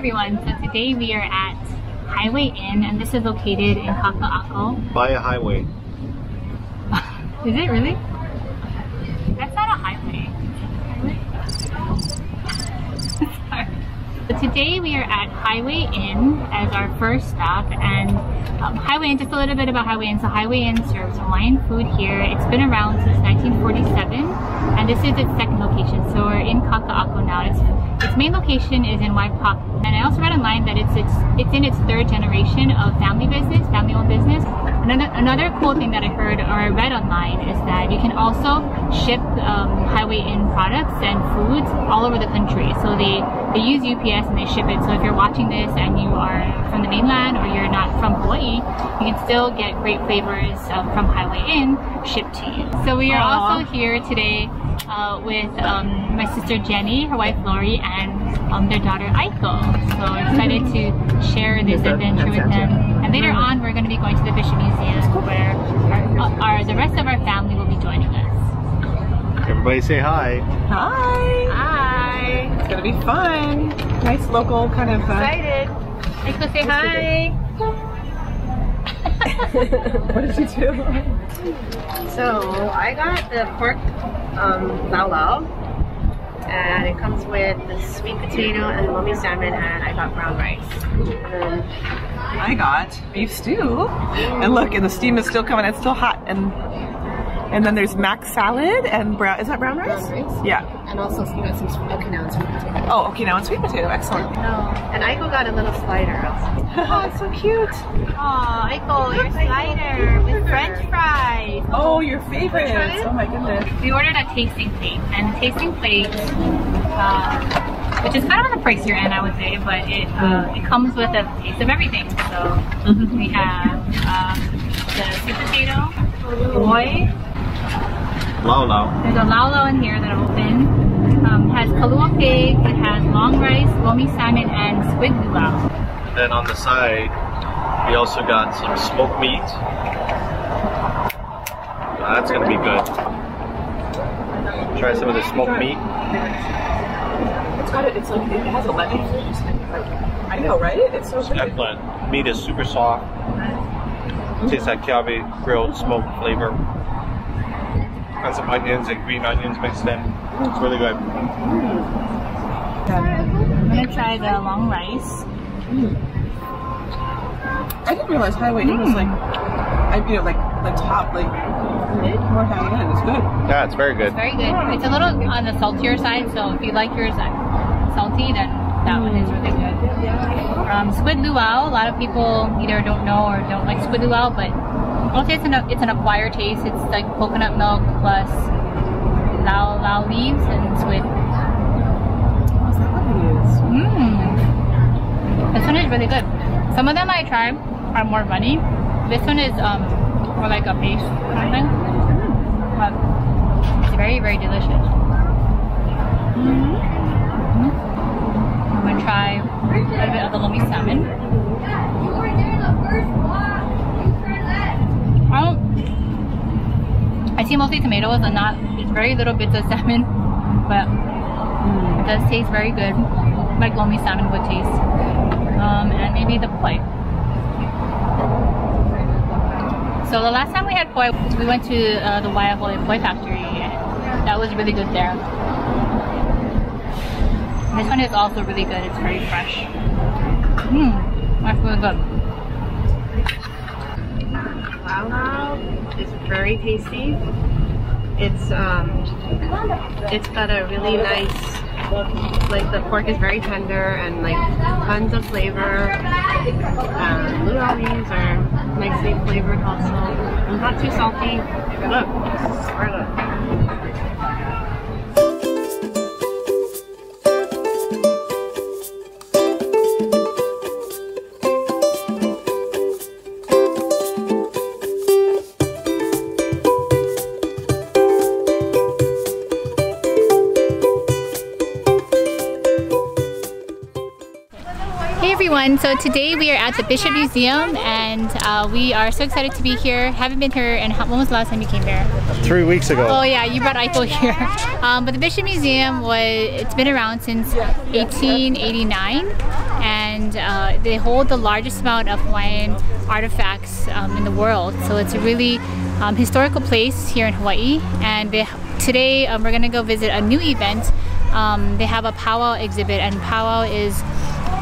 Everyone, so today we are at Highway Inn and this is located in Kaka'ako. By a highway. Is it really? That's not a highway. Sorry. So today we are at Highway Inn as our first stop and um, Highway Inn, just a little bit about Highway Inn. So Highway Inn serves Hawaiian food here. It's been around since 1947 and this is its second location. So we're in Kaka'ako now. It's, its main location is in Waipahu. And I also read online that it's, it's, it's in its third generation of family business, family owned business. Another, another cool thing that I heard or I read online is that you can also ship um, Highway Inn products and foods all over the country. So they, they use UPS and they ship it. So if you're watching this and you are from the mainland or you're not from Hawaii, you can still get great flavors um, from Highway Inn shipped to you. So we are Aww. also here today uh, with um, my sister Jenny, her wife Lori, and um, their daughter Aiko. So we're excited to share this adventure with them. And later on, we're going to be going to the Bishop Museum, where our, our, the rest of our family will be joining us. Everybody say hi. Hi! Hi! It's gonna be fun. Nice local kind of. Uh, Excited! Aiko, say hi! what did you do? So I got the pork um, lau lau, and it comes with the sweet potato and the salmon, and I got brown rice. I got beef stew, and look, and the steam is still coming. It's still hot, and and then there's mac salad and brown. Is that brown rice? Brown rice. Yeah. and also you got some Okinawan sweet potato. Oh, okay. Now it's sweet potato. Excellent. No, and Aiko got a little slider. oh, it's so cute. Oh, Aiko, your slider with french fries! Oh, your favorite. Oh my goodness. We ordered a tasting plate, and the tasting plate, uh, which is kind of on the pricier end, I would say, but it uh, it comes with a taste of everything. So we have um, the sweet potato, boy. Lau Lau. There's a laulau in here that I open. Um, it has kalua pig, it has long rice, lomi salmon, and squid luau. Then on the side, we also got some smoked meat. That's gonna be good. Try some of the smoked meat. It's got it. It's like it has a lemon. I know, right? It's so good. Excellent. Meat is super soft. Tastes like kiawe grilled smoked flavor. And some onions and green onions mixed in. It's really good. I'm gonna try the long rice. I didn't realize Highway Inn was like, I you know like the top like more high end. It's good. Yeah, it's very good. Very good. It's a little on the saltier side, so if you like yours uh, salty, then that one is really good. Um, squid luau, a lot of people either don't know or don't like squid luau, but I'll say it's an, it's an acquired taste. It's like coconut milk plus lau lau leaves and squid. What's that what it is? Mmm. This one is really good. Some of them I tried are more runny. This one is um, more like a paste kind of thing. But it's very, very delicious. Mm-hmm. I'm gonna try a little bit of the lomi salmon. I don't. I see mostly tomatoes and not. Very little bits of salmon, but it does taste very good, like lomi salmon would taste. Um, and maybe the poi. So the last time we had poi, we went to uh, the Waiahole Poi Factory. and That was really good there. This one is also really good. It's very fresh. Mmm, that's really good. Lau is very tasty. It's um, it's got a really nice, like the pork is very tender and like tons of flavor. Um, luau leaves are nicely flavored also. Not too salty. Look, very everyone, so today we are at the Bishop Museum and uh, we are so excited to be here. Haven't been here and when was the last time you came here? Three weeks ago. Oh yeah, you brought Eiffel here. Um, but the Bishop Museum was, it's been around since 1889 and uh, they hold the largest amount of Hawaiian artifacts um, in the world. So it's a really um, historical place here in Hawaii and they, today um, we're gonna go visit a new event. Um, they have a powwow exhibit and powwow is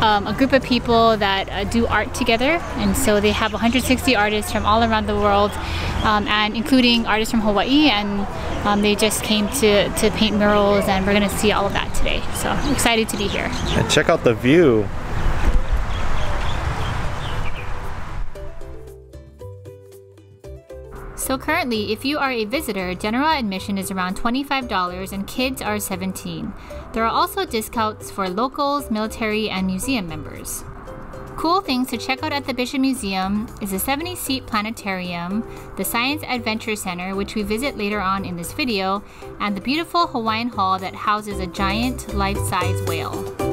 um, a group of people that uh, do art together and so they have 160 artists from all around the world um, and including artists from Hawaii and um, they just came to, to paint murals and we're gonna see all of that today so I'm excited to be here. And check out the view. So currently, if you are a visitor, general admission is around $25 and kids are 17. There are also discounts for locals, military, and museum members. Cool things to check out at the Bishop Museum is the 70 seat planetarium, the Science Adventure Center, which we visit later on in this video, and the beautiful Hawaiian Hall that houses a giant life size whale.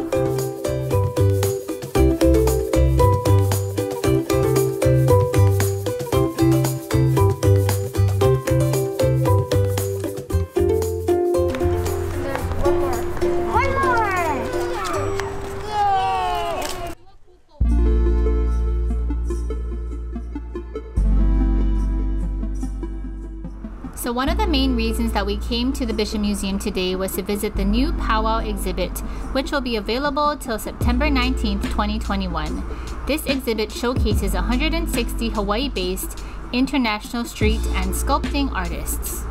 One of the main reasons that we came to the Bishop Museum today was to visit the new powwow exhibit, which will be available till September 19th, 2021. This exhibit showcases 160 Hawaii-based international street and sculpting artists.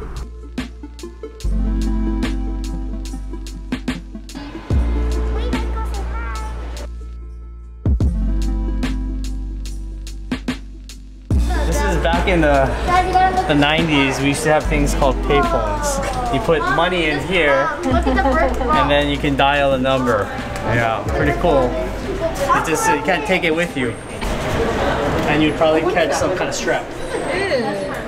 Back in the, Dad, you gotta look, the 90s. We used to have things called payphones. You put money in here, look at the bird. and then you can dial a number. Yeah, pretty cool. It just you can't take it with you, and you'd probably catch some kind of strep. Hmm.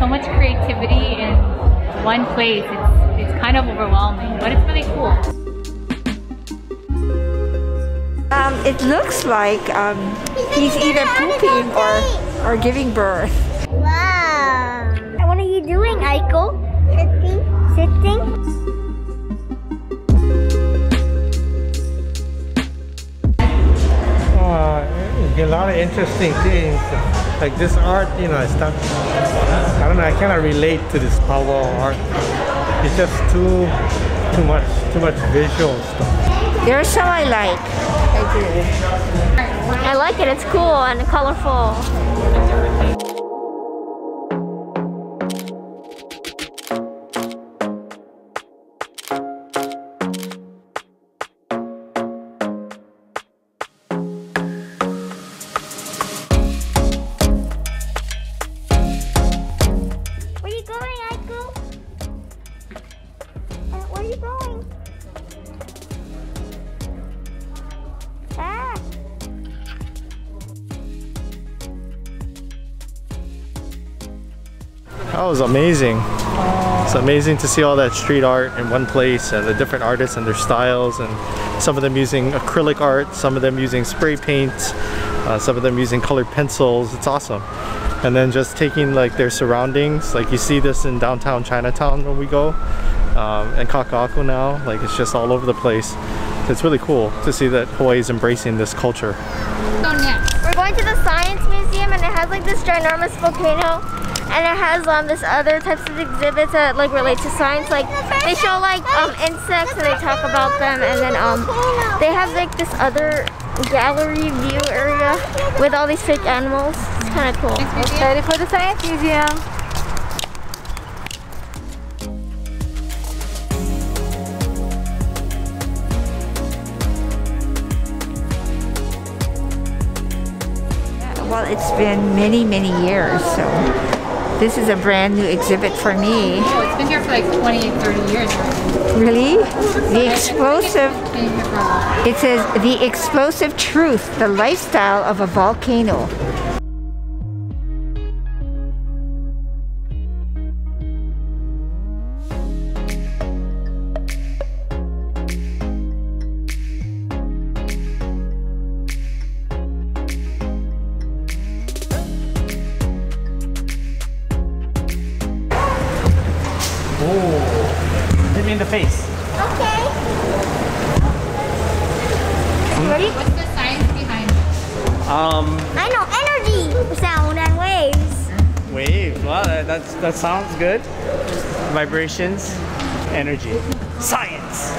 So much creativity in one place. It's it's kind of overwhelming, but it's really cool. Um, it looks like um, he's either pooping or, or giving birth. Wow. What are you doing, Aiko? Sitting. Sitting? Uh, a lot of interesting things. Like this art, you know, it's not, I don't know, I cannot relate to this powwow art. It's just too, too much, too much visual stuff. There's some I like. I do. I like it. It's cool and colorful. Was amazing. It's amazing to see all that street art in one place and the different artists and their styles and some of them using acrylic art, some of them using spray paint, uh, some of them using colored pencils. It's awesome. And then just taking like their surroundings, like you see this in downtown Chinatown when we go, um, and Kaka'ako now, like it's just all over the place. It's really cool to see that Hawaii is embracing this culture. So next. We're going to the Science Museum and it has like this ginormous volcano and it has um, this other types of exhibits that like relate to science. Like they show like um, insects and they talk about them, and then um, they have like this other gallery view area with all these fake animals. It's kind of cool. Excited for the science museum. Well, it's been many, many years, so this is a brand new exhibit for me. Oh, it's been here for like 20, 30 years. Really? The explosive, It's been here for a while. it says the explosive truth, the lifestyle of a volcano. Face. Okay. Ready? What's the science behind it? Um, I know energy, sound, and waves. wave. Wow, that, that's, that sounds good. Vibrations, energy, science.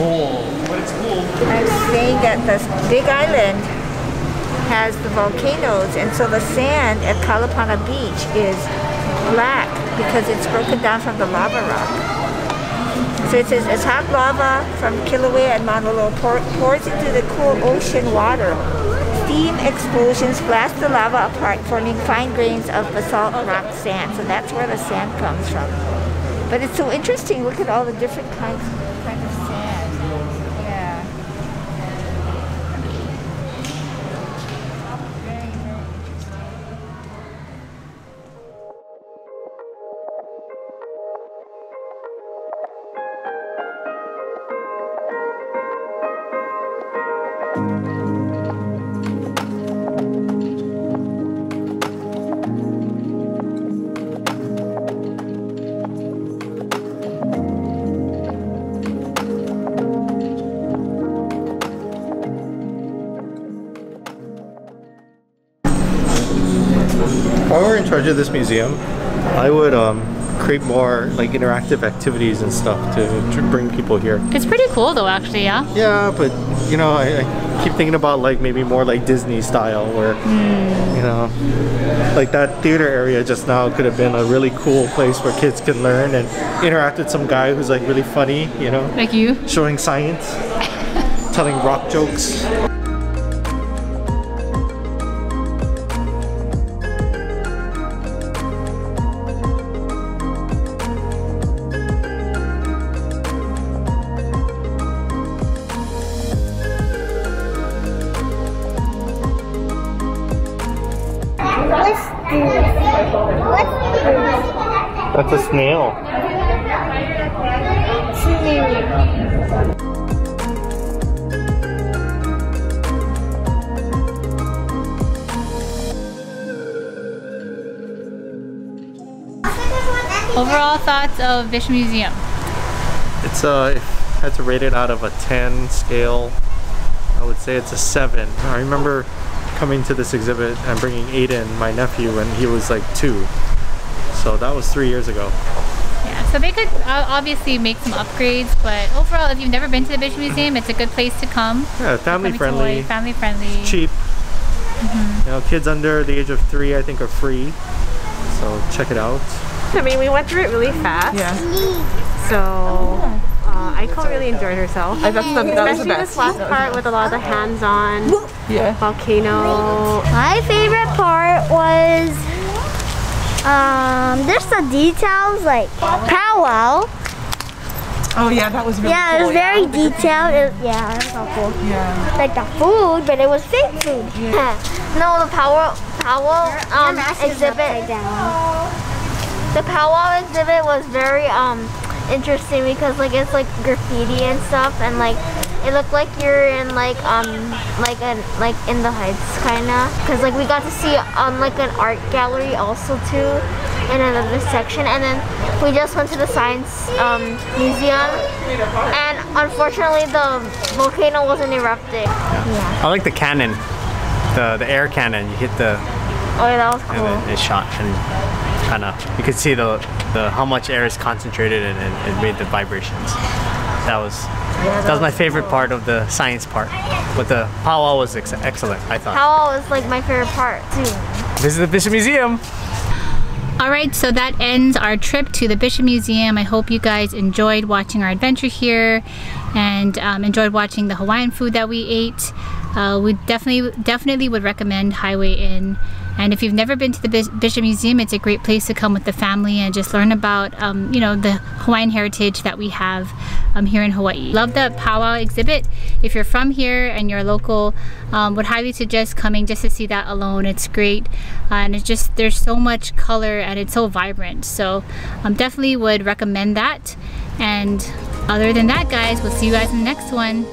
Oh, but it's cool. I'm saying that the big island has the volcanoes, and so the sand at Kalapana Beach is black because it's broken down from the lava rock. So it says as hot lava from Kilauea and Mauna Loa pour, pours into the cool ocean water. Steam explosions blast the lava apart, forming fine grains of basalt rock sand. So that's where the sand comes from. But it's so interesting. Look at all the different kinds, charge of this museum, I would um, create more like interactive activities and stuff to, to bring people here. It's pretty cool though, actually, yeah? Yeah, but you know, I, I keep thinking about like maybe more like Disney style, where you know, like that theater area just now could have been a really cool place where kids can learn and interact with some guy who's like really funny, you know, Like you? showing science, telling rock jokes. That's a snail. Overall thoughts of Vish Museum? It's uh, if I had to rate it out of a 10 scale, I would say it's a 7. I remember coming to this exhibit and bringing Aiden, my nephew, and he was like 2. So that was 3 years ago. Yeah, so they could uh, obviously make some upgrades, but overall, if you've never been to the Vish Museum, it's a good place to come. Yeah, family friendly, Hawaii, family friendly. cheap. Mhm. You know, kids under the age of 3 I think are free. So check it out. I mean, we went through it really fast. Yeah. So uh, Aiko really enjoyed herself. I, that's the, that was the Especially best. this last part with a lot of the hands-on Yeah. volcano. My favorite part was um there's the details like powwow. Oh yeah, that was really Yeah, it was very detailed. It, yeah, that's so cool. Yeah. Like the food, but it was fake food. Yeah. no, the power powwow um exhibit. The powwow exhibit was very um interesting because like it's like graffiti and stuff and like it looked like you're in like um like an like in the heights kind of because like we got to see um like an art gallery also too in another section. And then we just went to the science um museum. And unfortunately the volcano wasn't erupting. Yeah I like the cannon, the the air cannon. You hit the oh yeah that was and cool. then it shot and kind of you could see the the how much air is concentrated and it made the vibrations. That was that was my favorite part of the science part. But the powwow was ex- excellent. I thought. powwow was like my favorite part too Visit the Bishop Museum. All right, so that ends our trip to the Bishop Museum. I hope you guys enjoyed watching our adventure here and um, enjoyed watching the Hawaiian food that we ate. uh, we definitely definitely would recommend Highway Inn. And if you've never been to the Bishop Museum, it's a great place to come with the family and just learn about, um, you know, the Hawaiian heritage that we have um, here in Hawaii. Love the powwow exhibit. If you're from here and you're local, um, would highly suggest coming just to see that alone. It's great. Uh, and it's just, there's so much color and it's so vibrant. So I um, definitely would recommend that. And other than that, guys, we'll see you guys in the next one.